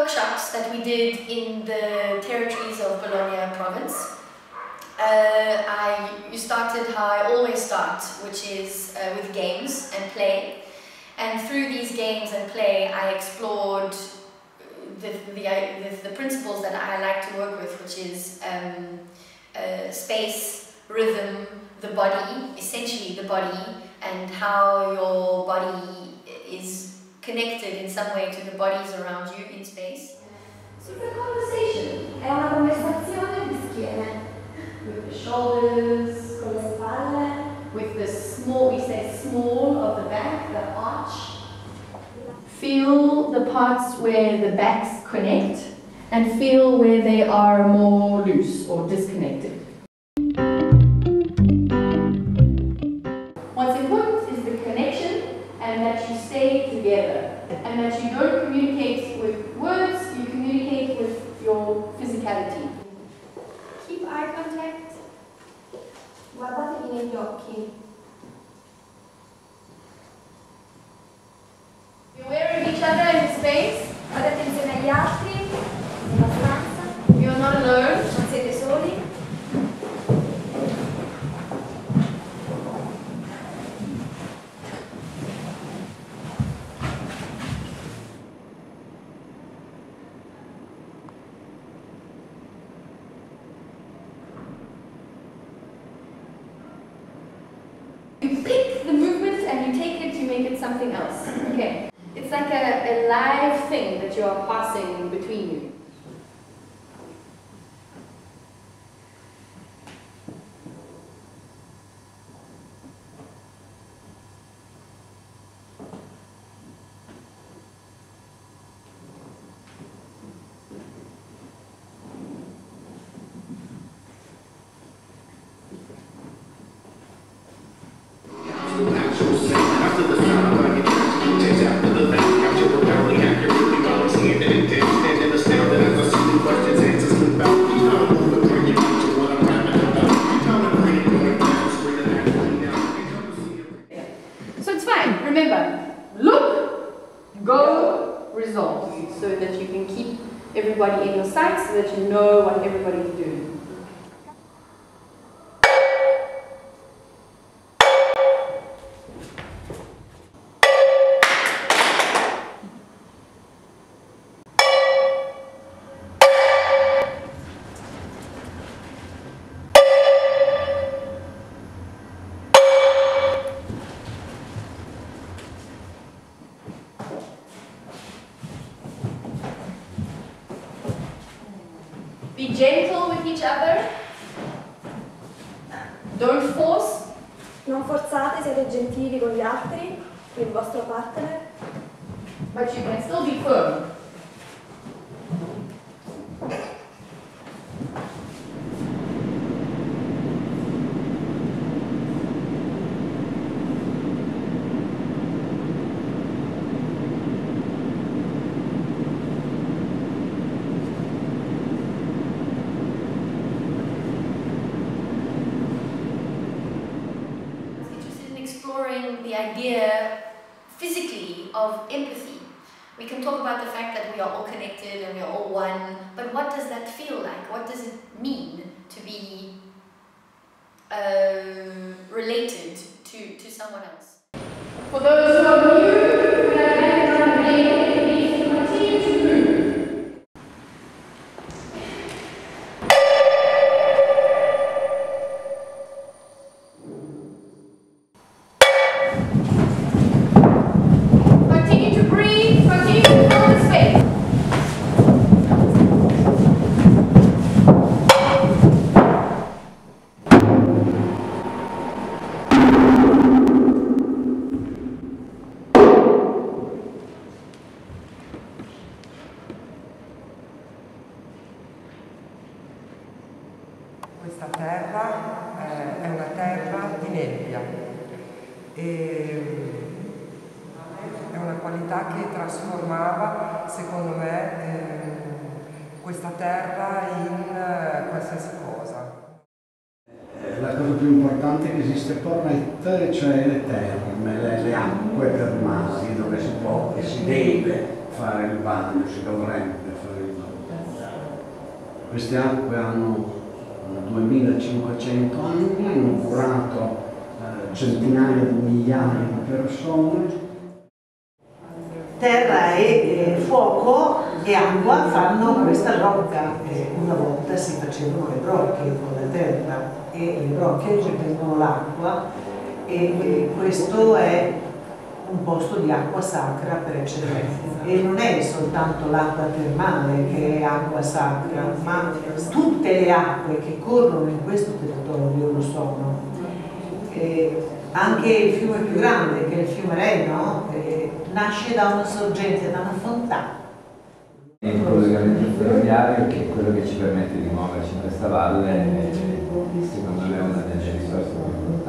workshops that we did in the territories of Bologna province. Uh, I, you started how I always start, which is uh, with games and play. And through these games and play, I explored the, the, the, the principles that I like to work with, which is um, uh, space, rhythm, the body, essentially the body, and how your body is connected in some way to the bodies around you in space. A conversation, è una conversazione di schiene. with the shoulders, con le spalle, with the small, we say small of the back, the arch. Feel the parts where the backs connect and feel where they are more loose or disconnected. Contact, guardatevi negli occhi. And take it to make it something else. Okay. It's like a, a live thing that you are passing between you. Someone else? For those who terra eh, è una terra di nebbia e mm, è una qualità che trasformava, secondo me, ehm, questa terra in eh, qualsiasi cosa. Eh, La cosa più importante che esiste a Porrette, cioè le terme, le, le acque termali dove si può e si deve fare il bagno, si dovrebbe fare il bagno. Queste acque hanno 2500 anni, hanno curato eh, centinaia di migliaia di persone. Terra e eh, fuoco e acqua fanno questa brocca. Eh, una volta si facevano le brocche con la terra e le brocche contengono l'acqua e questo è un posto di acqua sacra per eccellenza. E non è soltanto l'acqua termale che è acqua sacra ma tutte le acque che corrono in questo territorio lo sono. E anche il fiume più grande che è il fiume Reno eh, nasce da una sorgente, da una fontana. Il collegamento ferroviario che è quello che ci permette di muoverci in questa valle secondo me è una delle risorse più importanti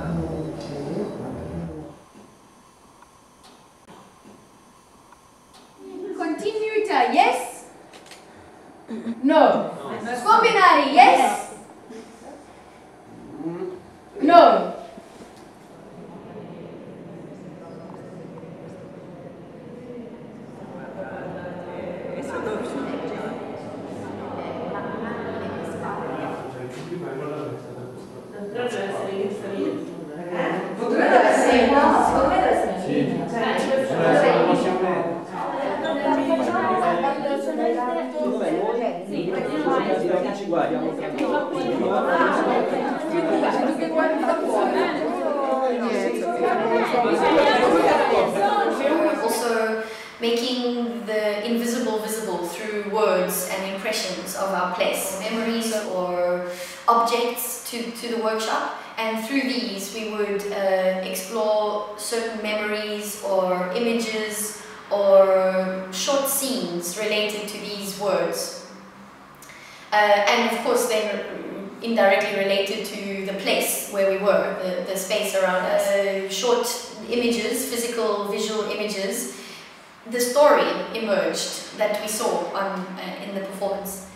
the invisible visible through words and impressions of our place, memories or objects to, to the workshop. And through these, we would uh, explore certain memories or images or short scenes related to these words. Uh, and of course, then indirectly related to the place where we were, the, the space around us. Uh, short images, physical, visual images, the story emerged that we saw on, uh, in the performance.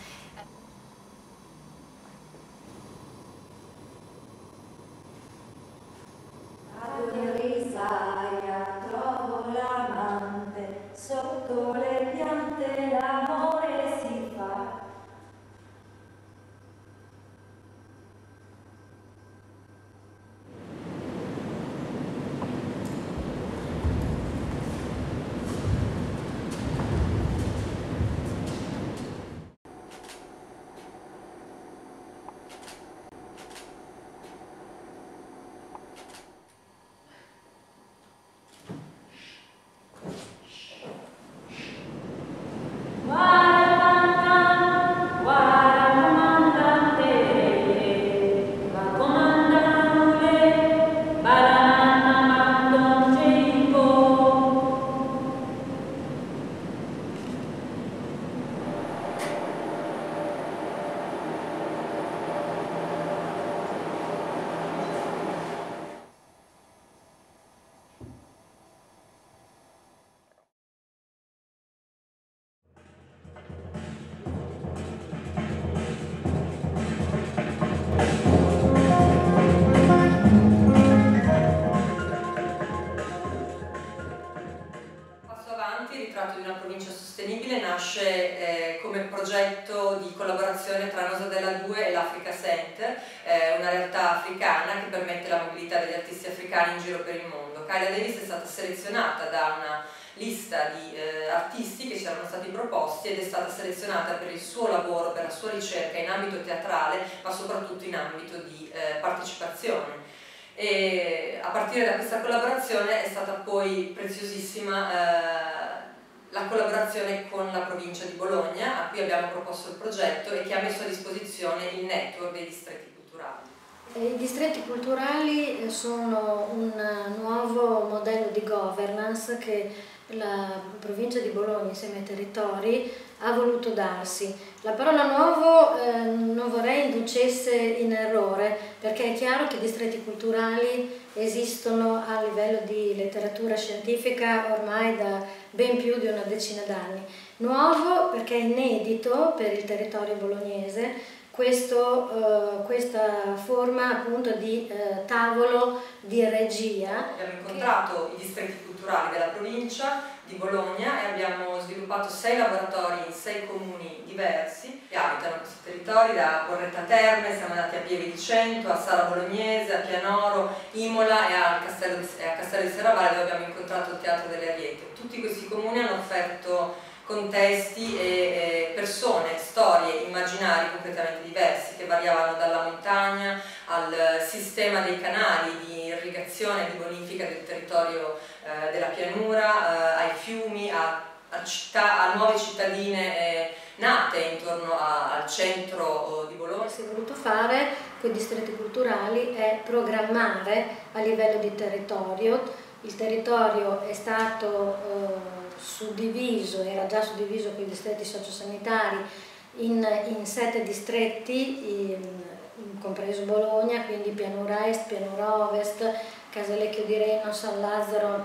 2 l'Africa Center, eh, una realtà africana che permette la mobilità degli artisti africani in giro per il mondo. Kyla Davis è stata selezionata da una lista di eh, artisti che ci erano stati proposti ed è stata selezionata per il suo lavoro, per la sua ricerca in ambito teatrale, ma soprattutto in ambito di eh, partecipazione e a partire da questa collaborazione è stata poi preziosissima eh, la collaborazione con la provincia di Bologna a cui abbiamo proposto il progetto e che ha messo a disposizione il network dei distretti culturali. I distretti culturali eh, sono un nuovo modello di governance che la provincia di Bologna insieme ai territori ha voluto darsi. La parola nuovo eh, non vorrei inducesse perché è chiaro che i distretti culturali esistono a livello di letteratura scientifica ormai da ben più di una decina d'anni. Nuovo perché è inedito per il territorio bolognese questo, eh, questa forma appunto di eh, tavolo di regia. Abbiamo incontrato i distretti culturali della provincia di Bologna e abbiamo sviluppato sei laboratori in sei comuni diversi che abitano questi territori, da Borretta Terme, siamo andati a Pieve di Cento, a Sala Bolognese, a Pianoro, Imola e a Castello di, a di Serravalle dove abbiamo incontrato il Teatro delle Ariete. Tutti questi comuni hanno offerto contesti e persone, storie, immaginari completamente diversi che variavano dalla montagna al sistema dei canali di irrigazione e di bonifica del territorio eh, della pianura, eh, ai fiumi, a, a, città, a nuove cittadine eh, nate intorno a, al centro oh, di Bologna. Si è voluto fare con i distretti culturali è programmare a livello di territorio. Il territorio è stato eh, suddiviso, era già suddiviso con i distretti sociosanitari in, in sette distretti, in, in compreso Bologna, quindi pianura est, pianura ovest, Casalecchio di Reno, San Lazzaro,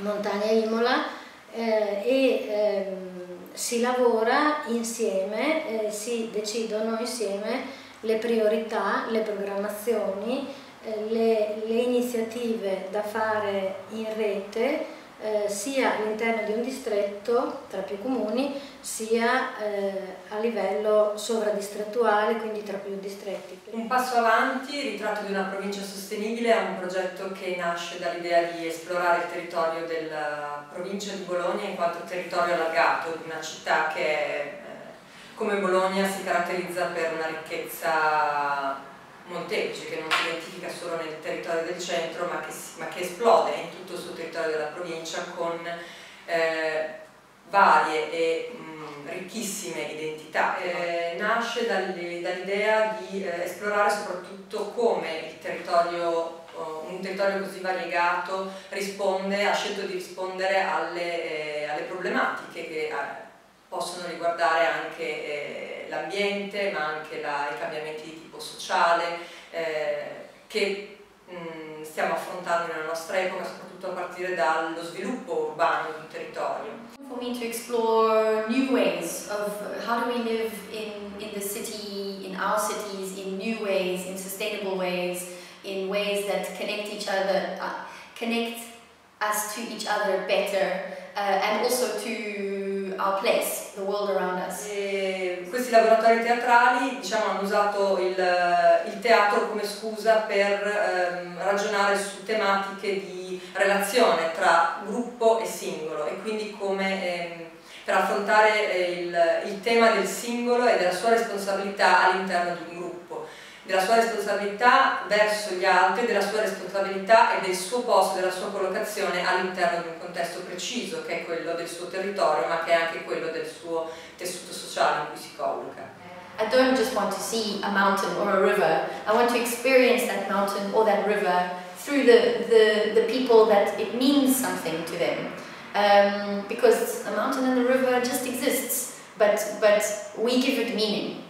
Montagna Imola eh, e ehm, si lavora insieme, eh, si decidono insieme le priorità, le programmazioni, le, le iniziative da fare in rete eh, sia all'interno di un distretto tra più comuni sia eh, a livello sovradistrettuale, quindi tra più distretti. Un passo avanti, il ritratto di una provincia sostenibile, è un progetto che nasce dall'idea di esplorare il territorio della provincia di Bologna in quanto territorio allargato una città che eh, come Bologna si caratterizza per una ricchezza molteplice che non si identifica solo nel territorio del centro ma che, ma che esplode in tutto il suo territorio della provincia con eh, varie e mh, ricchissime identità. Eh, nasce dall'idea di eh, esplorare soprattutto come il territorio un territorio così variegato risponde, ha scelto di rispondere alle, eh, alle problematiche che eh, possono riguardare anche l'ambiente ma anche la, i cambiamenti di tipo sociale eh, che mh, stiamo affrontando nella nostra epoca soprattutto a partire dallo sviluppo urbano di un territorio. For me to explore new ways of how do we live in, in the city, in our cities, in new ways, in sustainable ways, in ways that connect each other, uh, connect us to each other better uh, and also to our place, the world around us. E questi laboratori teatrali diciamo, hanno usato il, il, teatro come scusa per ehm, ragionare su tematiche di relazione tra gruppo e singolo e quindi come ehm, per affrontare eh, il, il tema del singolo e della sua responsabilità all'interno di un della sua responsabilità verso gli altri, della sua responsabilità e del suo posto, della sua collocazione all'interno di un contesto preciso che è quello del suo territorio ma che è anche quello del suo tessuto sociale in cui si colloca. I don't just want to see a mountain or a river, I want to experience that mountain or that river through the, the, the people that it means something to them. Um, because a mountain and a river just exists, but, but we give it meaning.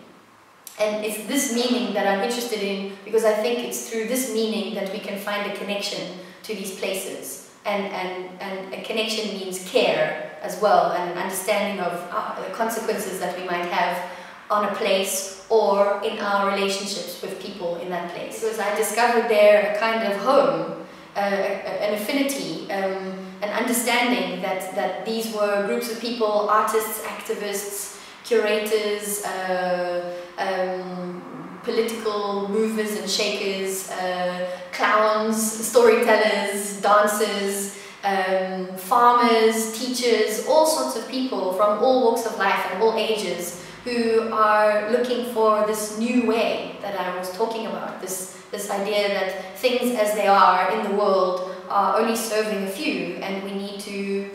And it's this meaning that I'm interested in because I think it's through this meaning that we can find a connection to these places. And, and, and a connection means care as well and an understanding of uh, the consequences that we might have on a place or in our relationships with people in that place. Because I discovered there a kind of home, uh, an affinity, um, an understanding that, that these were groups of people, artists, activists, curators, uh, um, political movers and shakers, uh, clowns, storytellers, dancers, um, farmers, teachers, all sorts of people from all walks of life and all ages who are looking for this new way that I was talking about, this, this idea that things as they are in the world are only serving a few and we need to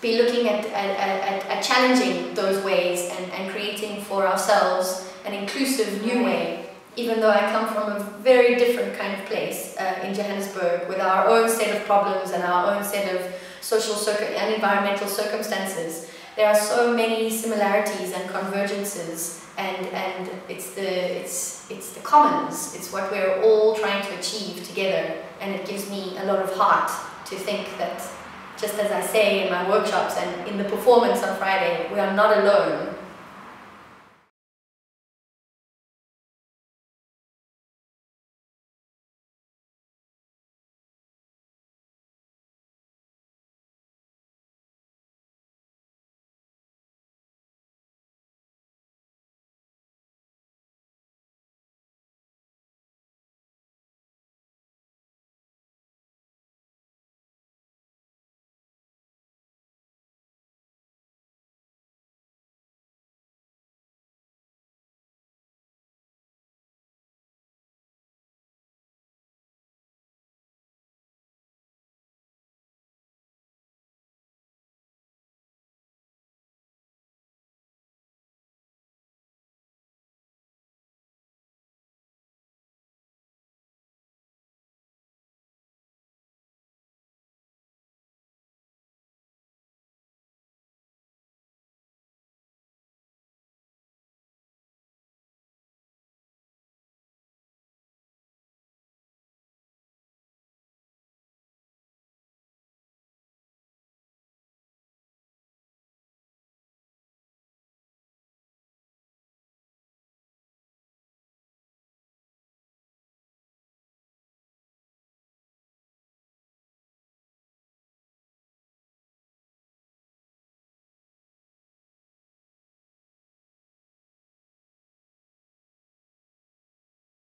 be looking at, at, at, at challenging those ways and, and creating for ourselves an inclusive new way, even though I come from a very different kind of place uh, in Johannesburg with our own set of problems and our own set of social and environmental circumstances. There are so many similarities and convergences and, and it's, the, it's, it's the commons, it's what we're all trying to achieve together and it gives me a lot of heart to think that just as I say in my workshops and in the performance on Friday, we are not alone